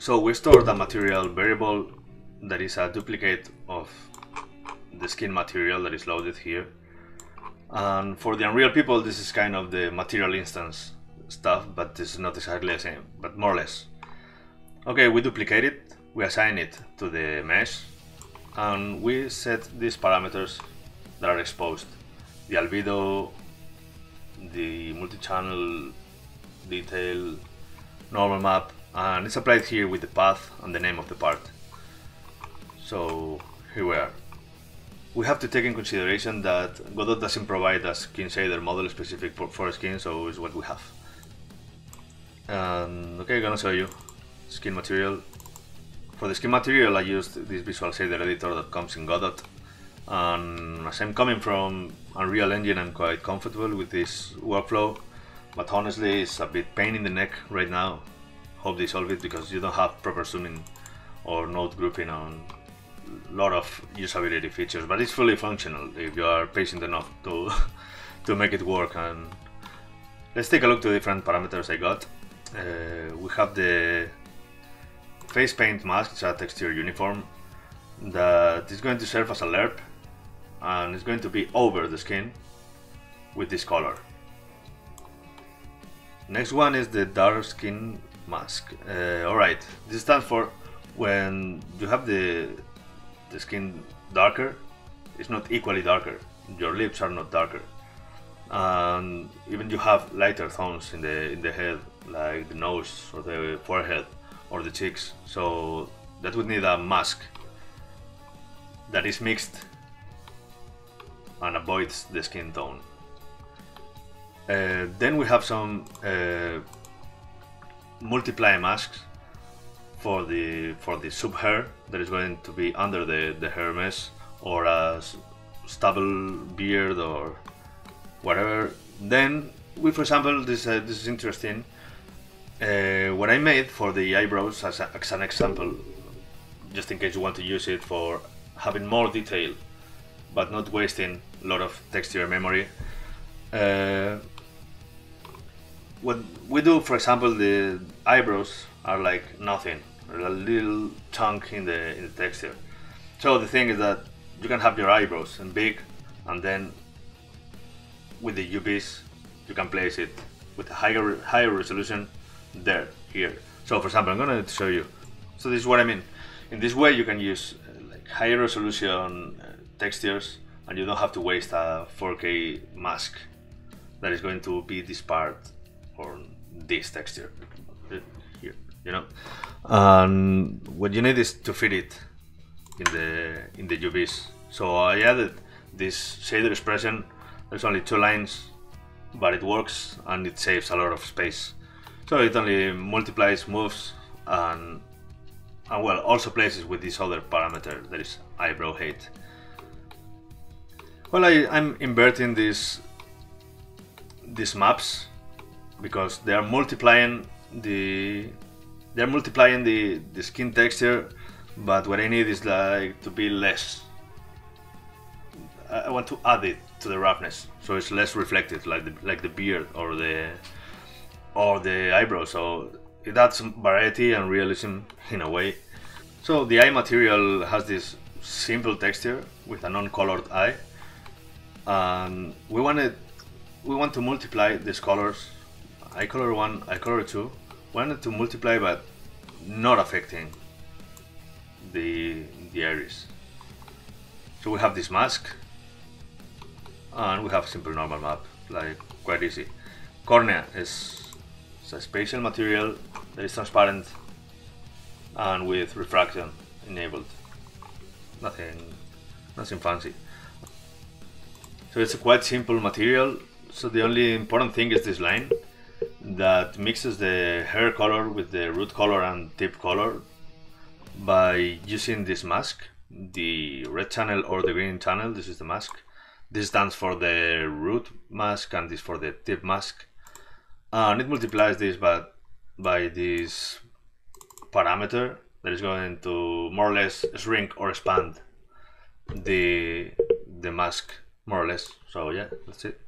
So we store the material variable that is a duplicate of the skin material that is loaded here. And for the Unreal people, this is kind of the material instance stuff, but is not exactly the same, but more or less. Okay, we duplicate it, we assign it to the mesh, and we set these parameters that are exposed. The albedo, the multi-channel detail, normal map, and it's applied here with the path and the name of the part. So here we are. We have to take in consideration that Godot doesn't provide a skin shader model specific for skin, so it's what we have. And okay, I'm gonna show you skin material. For the skin material, I used this visual shader editor that comes in Godot. And as I'm coming from Unreal Engine, I'm quite comfortable with this workflow. But honestly, it's a bit pain in the neck right now. Hope they solve it because you don't have proper zooming or node grouping on a lot of usability features. But it's fully functional if you are patient enough to to make it work. And let's take a look to different parameters I got. Uh, we have the face paint mask, it's a texture uniform that is going to serve as a lerp and it's going to be over the skin with this color. Next one is the dark skin mask. Uh, Alright, this stands for when you have the, the skin darker, it's not equally darker. Your lips are not darker. And even you have lighter tones in the in the head like the nose or the forehead or the cheeks. So that would need a mask that is mixed and avoids the skin tone. Uh, then we have some uh, multiply masks for the for the sub hair that is going to be under the, the hair mesh or a stubble beard or whatever. Then we, for example, this uh, this is interesting uh, what I made for the eyebrows as, a, as, an example, just in case you want to use it for having more detail, but not wasting a lot of texture memory. Uh, what we do, for example, the eyebrows are like nothing, a little chunk in the in the texture. So the thing is that you can have your eyebrows and big, and then with the UVs you can place it with a higher higher resolution there, here. So for example, I'm going to show you. So this is what I mean. In this way, you can use uh, like higher resolution uh, textures, and you don't have to waste a 4K mask that is going to be this part this texture here, you know. And what you need is to fit it in the in the UVs. So I added this shader expression. There's only two lines, but it works and it saves a lot of space. So it only multiplies moves and, and well also places with this other parameter that is eyebrow height. Well I, I'm inverting these these maps because they are multiplying the they're multiplying the, the skin texture but what I need is like to be less I want to add it to the roughness so it's less reflected like the like the beard or the or the eyebrows, so it adds variety and realism in a way. So the eye material has this simple texture with a non-colored eye, and we wanted we want to multiply these colors, eye color one, eye color two. We wanted to multiply, but not affecting the the iris. So we have this mask, and we have a simple normal map, like quite easy. Cornea is a spatial material that is transparent and with refraction enabled. Nothing, nothing fancy. So it's a quite simple material. So the only important thing is this line that mixes the hair color with the root color and tip color by using this mask, the red channel or the green channel. This is the mask. This stands for the root mask and this for the tip mask and it multiplies this by, by this parameter that is going to more or less shrink or expand the the mask more or less so yeah that's it